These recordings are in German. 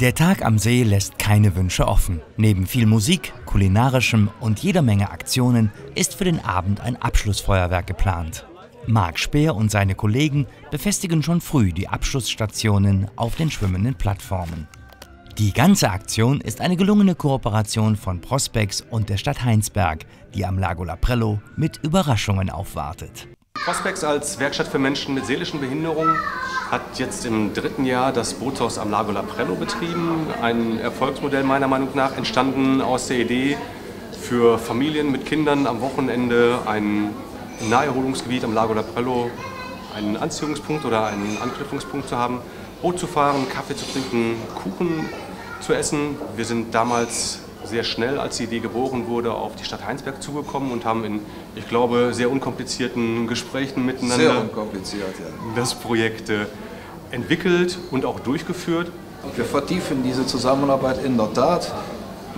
Der Tag am See lässt keine Wünsche offen. Neben viel Musik, kulinarischem und jeder Menge Aktionen ist für den Abend ein Abschlussfeuerwerk geplant. Marc Speer und seine Kollegen befestigen schon früh die Abschlussstationen auf den schwimmenden Plattformen. Die ganze Aktion ist eine gelungene Kooperation von Prospex und der Stadt Heinsberg, die am Lago Laprello mit Überraschungen aufwartet. Prospex als Werkstatt für Menschen mit seelischen Behinderungen hat jetzt im dritten Jahr das Bootshaus am Lago Laprello betrieben. Ein Erfolgsmodell meiner Meinung nach, entstanden aus der Idee, für Familien mit Kindern am Wochenende ein Naherholungsgebiet am Lago Laprello, einen Anziehungspunkt oder einen Anknüpfungspunkt zu haben, Boot zu fahren, Kaffee zu trinken, Kuchen zu essen. Wir sind damals sehr schnell, als die Idee geboren wurde, auf die Stadt Heinsberg zugekommen und haben in, ich glaube, sehr unkomplizierten Gesprächen miteinander unkompliziert, ja. das Projekt entwickelt und auch durchgeführt. Wir vertiefen diese Zusammenarbeit in der Tat.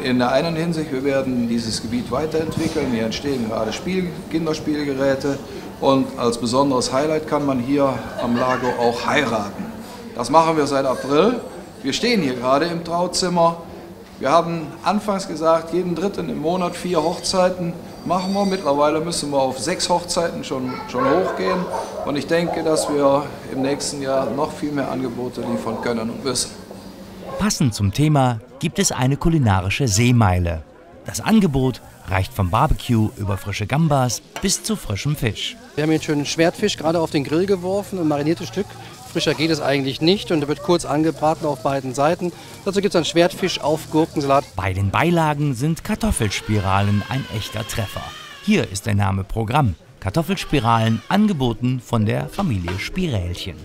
In der einen Hinsicht, wir werden dieses Gebiet weiterentwickeln. Hier entstehen gerade Spiel, Kinderspielgeräte und als besonderes Highlight kann man hier am Lago auch heiraten. Das machen wir seit April. Wir stehen hier gerade im Trauzimmer wir haben anfangs gesagt, jeden dritten im Monat vier Hochzeiten machen wir. Mittlerweile müssen wir auf sechs Hochzeiten schon, schon hochgehen. Und ich denke, dass wir im nächsten Jahr noch viel mehr Angebote liefern können und müssen. Passend zum Thema gibt es eine kulinarische Seemeile. Das Angebot reicht vom Barbecue über frische Gambas bis zu frischem Fisch. Wir haben hier einen schönen Schwertfisch gerade auf den Grill geworfen, ein mariniertes Stück Frischer geht es eigentlich nicht und er wird kurz angebraten auf beiden Seiten. Dazu gibt es einen Schwertfisch auf Gurkensalat. Bei den Beilagen sind Kartoffelspiralen ein echter Treffer. Hier ist der Name Programm. Kartoffelspiralen angeboten von der Familie Spirälchen.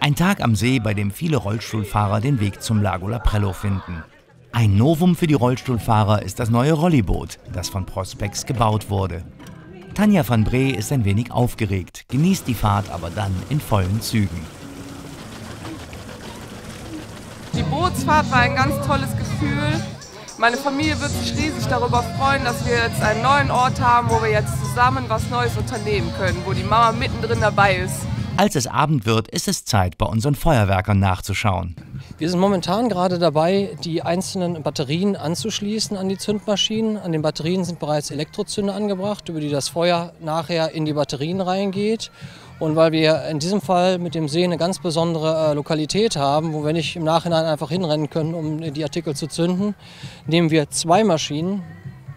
Ein Tag am See, bei dem viele Rollstuhlfahrer den Weg zum Lago Laprello finden. Ein Novum für die Rollstuhlfahrer ist das neue Rolliboot, das von Prospex gebaut wurde. Tanja van Bree ist ein wenig aufgeregt, genießt die Fahrt aber dann in vollen Zügen. Die Bootsfahrt war ein ganz tolles Gefühl. Meine Familie wird sich riesig darüber freuen, dass wir jetzt einen neuen Ort haben, wo wir jetzt zusammen was Neues unternehmen können, wo die Mama mittendrin dabei ist. Als es Abend wird, ist es Zeit, bei unseren Feuerwerkern nachzuschauen. Wir sind momentan gerade dabei, die einzelnen Batterien anzuschließen an die Zündmaschinen. An den Batterien sind bereits Elektrozünder angebracht, über die das Feuer nachher in die Batterien reingeht. Und weil wir in diesem Fall mit dem See eine ganz besondere äh, Lokalität haben, wo wir nicht im Nachhinein einfach hinrennen können, um die Artikel zu zünden, nehmen wir zwei Maschinen,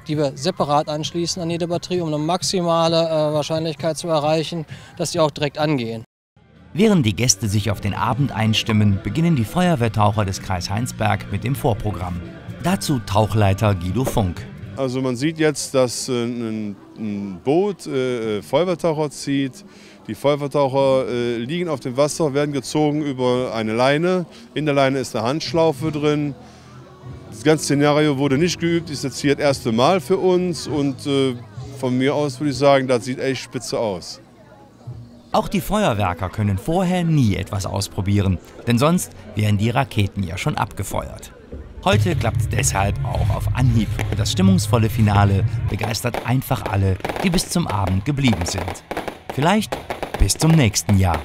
die wir separat anschließen an jede Batterie, um eine maximale äh, Wahrscheinlichkeit zu erreichen, dass die auch direkt angehen. Während die Gäste sich auf den Abend einstimmen, beginnen die Feuerwehrtaucher des Kreis Heinsberg mit dem Vorprogramm. Dazu Tauchleiter Guido Funk. Also man sieht jetzt, dass äh, ein, Boot äh, Feuerwehrtaucher zieht. Die Feuerwehrtaucher äh, liegen auf dem Wasser, werden gezogen über eine Leine. In der Leine ist eine Handschlaufe drin. Das ganze Szenario wurde nicht geübt, ist jetzt hier das erste Mal für uns und äh, von mir aus würde ich sagen, das sieht echt spitze aus. Auch die Feuerwerker können vorher nie etwas ausprobieren, denn sonst wären die Raketen ja schon abgefeuert. Heute klappt es deshalb auch auf Anhieb. Das stimmungsvolle Finale begeistert einfach alle, die bis zum Abend geblieben sind. Vielleicht bis zum nächsten Jahr.